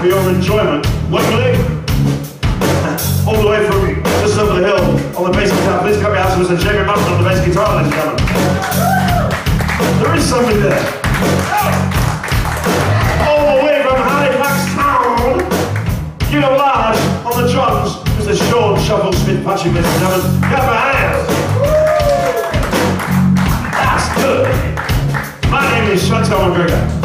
For your enjoyment, luckily, All the way from just over the hill on the bass guitar. Please come out to us and Jamie Mallender on the bass guitar, ladies and gentlemen. There is something there. All the way from Halifax Town, you know large on the drums, Mr. Sean Shuffle Fitzpatrick, ladies and gentlemen. Clap your hands. That's good. My name is Chantal McGregor.